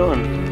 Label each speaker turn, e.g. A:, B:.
A: you doing?